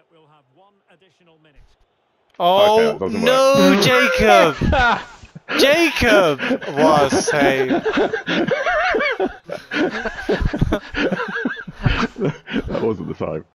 that we'll have one additional minute. Oh okay, no, work. Jacob! Jacob! was saved. that wasn't the time.